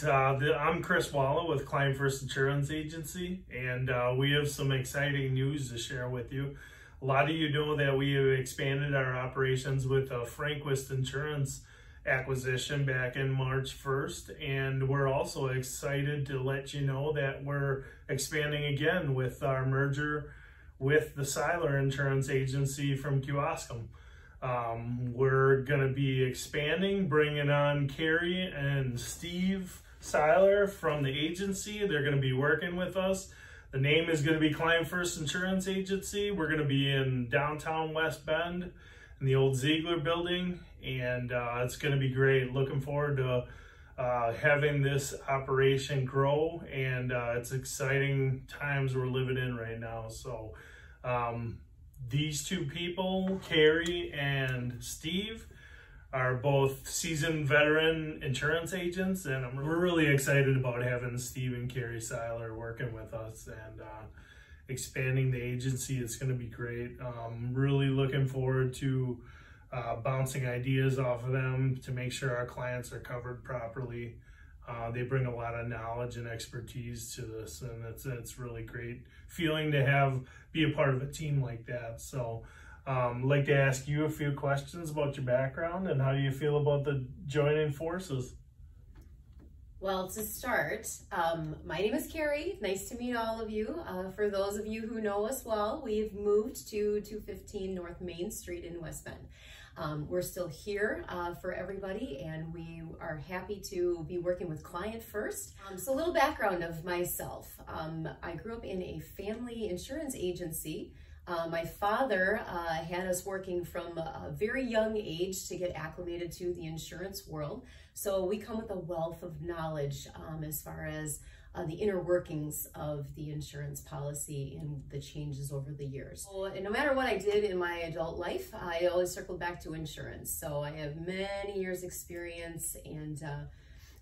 I'm Chris Walla with Client First Insurance Agency, and uh, we have some exciting news to share with you. A lot of you know that we have expanded our operations with a Franquist Insurance acquisition back in March 1st, and we're also excited to let you know that we're expanding again with our merger with the Seiler Insurance Agency from Kewaskum. Um, we're going to be expanding, bringing on Keri and Steve Seiler from the agency. They're going to be working with us. The name is going to be Client First Insurance Agency. We're going to be in downtown West Bend in the old Ziegler building, and uh, it's going to be great. Looking forward to uh, having this operation grow, and uh, it's exciting times we're living in right now. So, um, these two people, Keri and Steve, are both seasoned veteran insurance agents, and we're really excited about having Steve and Keri Seiler working with us and uh, expanding the agency. It's going to be great. Um, really looking forward to uh, bouncing ideas off of them to make sure our clients are covered properly. Uh, they bring a lot of knowledge and expertise to this, and it's it's really great feeling to have be a part of a team like that. So, um, like to ask you a few questions about your background and how do you feel about the joining forces? Well, to start, um, my name is Keri. Nice to meet all of you. Uh, for those of you who know us well, we've moved to 215 North Main Street in West Bend. Um, we're still here uh, for everybody and we are happy to be working with Client First. Um, so a little background of myself. Um, I grew up in a family insurance agency. Uh, my father uh, had us working from a very young age to get acclimated to the insurance world. So we come with a wealth of knowledge um, as far as uh, the inner workings of the insurance policy and the changes over the years. So, no matter what I did in my adult life, I always circled back to insurance. So I have many years experience and uh,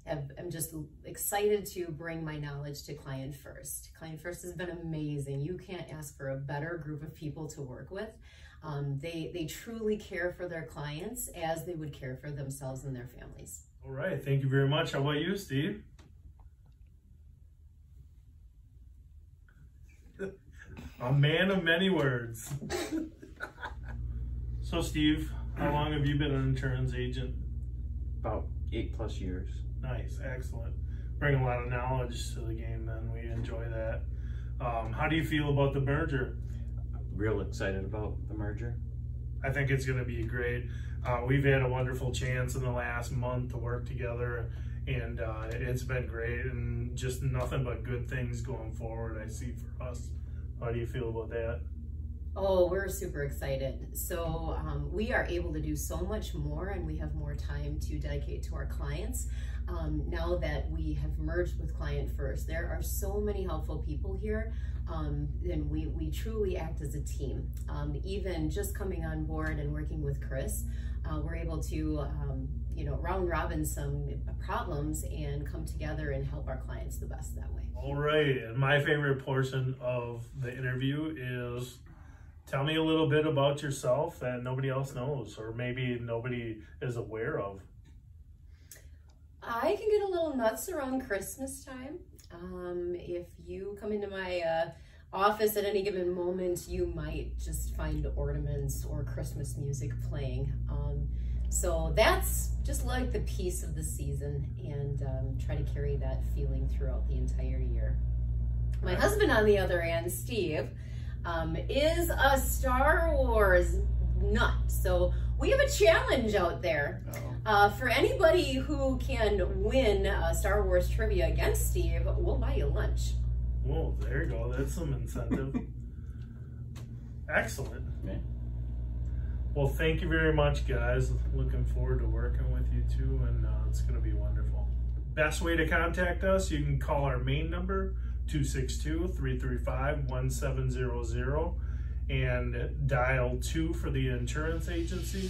I'm just excited to bring my knowledge to Client First. Client First has been amazing. You can't ask for a better group of people to work with. Um, they, they truly care for their clients as they would care for themselves and their families. All right, thank you very much. How about you, Steve? A man of many words. so, Steve, how long have you been an insurance agent? About eight plus years. Nice, excellent. Bring a lot of knowledge to the game, then. We enjoy that. Um, how do you feel about the merger? Real excited about the merger. I think it's going to be great. Uh, we've had a wonderful chance in the last month to work together, and uh, it's been great, and just nothing but good things going forward. I see for us. How do you feel about that? Oh, we're super excited. So um, we are able to do so much more and we have more time to dedicate to our clients. Um, now that we have merged with Client First, there are so many helpful people here um, and we, we truly act as a team. Um, even just coming on board and working with Chris, uh, we're able to um, you know, round robin some problems and come together and help our clients the best that way. All right, and my favorite portion of the interview is tell me a little bit about yourself that nobody else knows or maybe nobody is aware of. I can get a little nuts around Christmas time. Um, if you come into my uh, office at any given moment, you might just find ornaments or Christmas music playing. Um, so that's just like the piece of the season and um, try to carry that feeling throughout the entire year. My husband, on the other hand, Steve, um, is a Star Wars nut. So we have a challenge out there. Uh, for anybody who can win uh, Star Wars trivia against Steve, we'll buy you lunch. Well, there you go. That's some incentive. Excellent. Yeah. Well, thank you very much, guys. Looking forward to working with you too, and uh, it's going to be wonderful. Best way to contact us, you can call our main number, 262-335-1700, and dial 2 for the insurance agency.